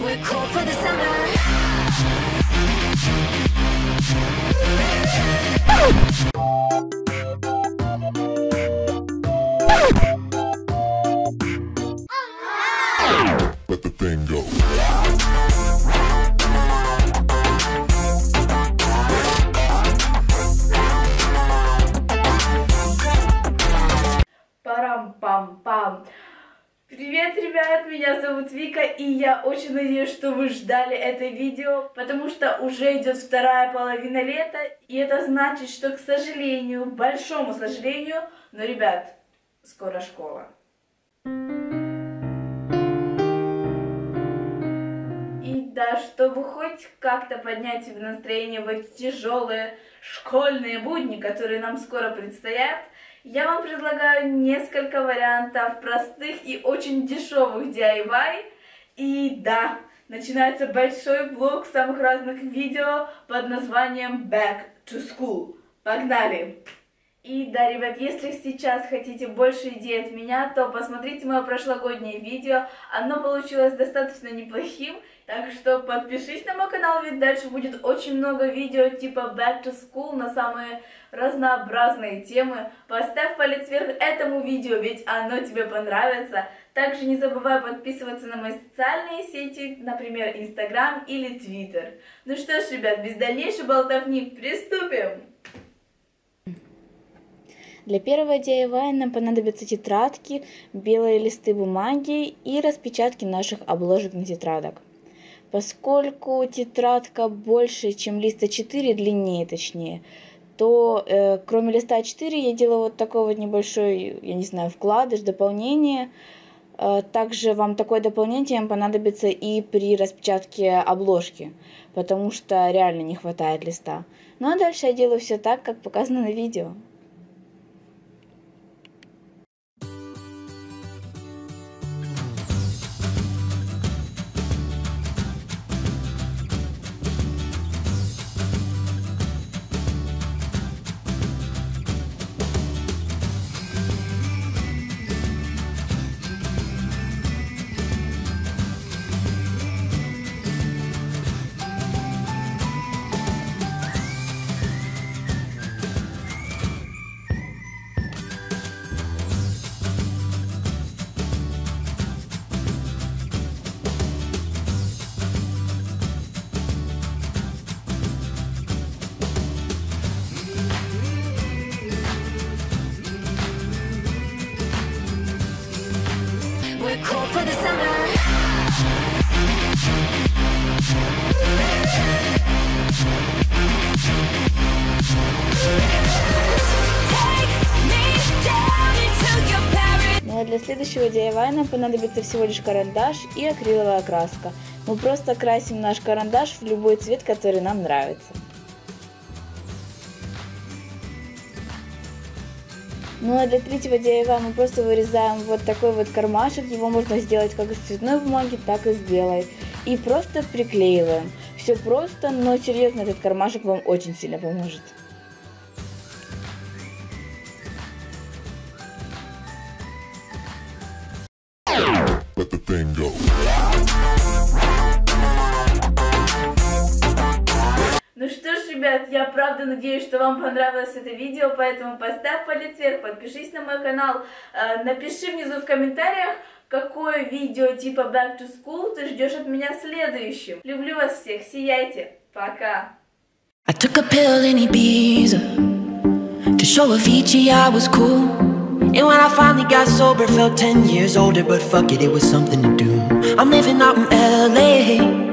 We're cool for the summer. Let the thing go. bum bum bum. Привет, ребят, меня зовут Вика, и я очень надеюсь, что вы ждали это видео, потому что уже идет вторая половина лета, и это значит, что, к сожалению, большому сожалению, но, ребят, скоро школа. И да, чтобы хоть как-то поднять себе настроение в эти тяжелые школьные будни, которые нам скоро предстоят, я вам предлагаю несколько вариантов простых и очень дешевых DIY. И да, начинается большой блок самых разных видео под названием Back to School. Погнали! И да, ребят, если сейчас хотите больше идей от меня, то посмотрите мое прошлогоднее видео. Оно получилось достаточно неплохим, так что подпишись на мой канал, ведь дальше будет очень много видео типа Back to School на самые разнообразные темы. Поставь палец вверх этому видео, ведь оно тебе понравится. Также не забывай подписываться на мои социальные сети, например, Инстаграм или Твиттер. Ну что ж, ребят, без дальнейшей болтовни приступим! Для первого DIY нам понадобятся тетрадки, белые листы бумаги и распечатки наших обложек на тетрадок. Поскольку тетрадка больше, чем листа 4, длиннее точнее, то э, кроме листа 4 я делаю вот такой вот небольшой, я не знаю, вкладыш, дополнение. Э, также вам такое дополнение понадобится и при распечатке обложки, потому что реально не хватает листа. Ну а дальше я делаю все так, как показано на видео. We're cool. Ну а для следующего DIY нам понадобится всего лишь карандаш и акриловая краска. Мы просто красим наш карандаш в любой цвет, который нам нравится. Ну а для третьего DIY мы просто вырезаем вот такой вот кармашек. Его можно сделать как из цветной бумаги, так и из белой. И просто приклеиваем. Все просто, но серьезно, этот кармашек вам очень сильно поможет. The thing go. Ребят, я правда надеюсь, что вам понравилось это видео, поэтому поставь палец вверх, подпишись на мой канал, э, напиши внизу в комментариях, какое видео типа Back to School ты ждешь от меня следующим. Люблю вас всех, сияйте, пока! And when I finally got sober, felt 10 years older, but fuck it, it was something to do. I'm living out in LA,